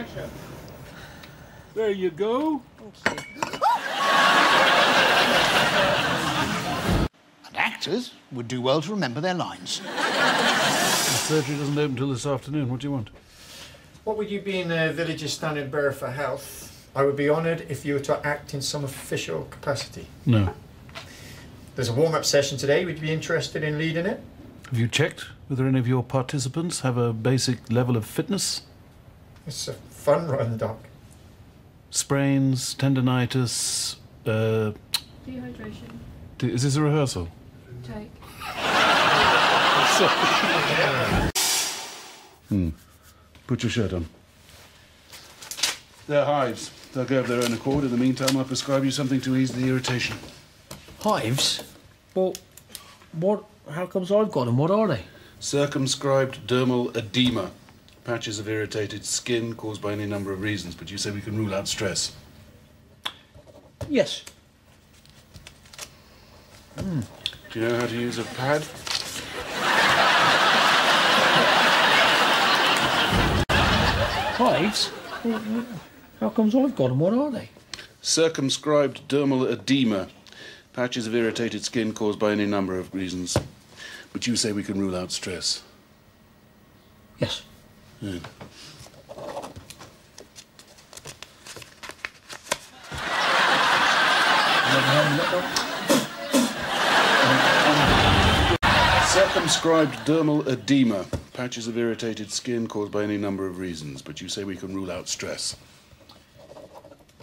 Action. There you go. And actors would do well to remember their lines. The surgery doesn't open till this afternoon. What do you want? What would you be in the village's standing bearer for health? I would be honoured if you were to act in some official capacity. No. There's a warm-up session today. Would you be interested in leading it? Have you checked whether any of your participants have a basic level of fitness? It's a fun run, Doc. Sprains, tendonitis. Uh, Dehydration. d- is this a rehearsal? Take. hmm. Put your shirt on. They're hives. They'll go of their own accord. In the meantime, I'll prescribe you something to ease the irritation. Hives? Well, what? How comes I've got them? What are they? Circumscribed dermal edema. Patches of irritated skin caused by any number of reasons, but you say we can rule out stress. Yes. Hmm. Do you know how to use a pad? Hives? Well, How comes I've got them? What are they? Circumscribed dermal edema. Patches of irritated skin caused by any number of reasons. But you say we can rule out stress. Yes. Good. Circumscribed dermal edema. Patches of irritated skin caused by any number of reasons. But you say we can rule out stress.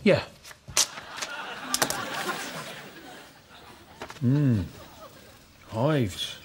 Yeah. Hmm. Hives.